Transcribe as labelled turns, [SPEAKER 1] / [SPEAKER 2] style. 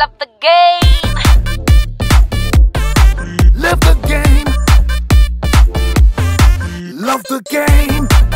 [SPEAKER 1] Love the game. Live the game. Love the game.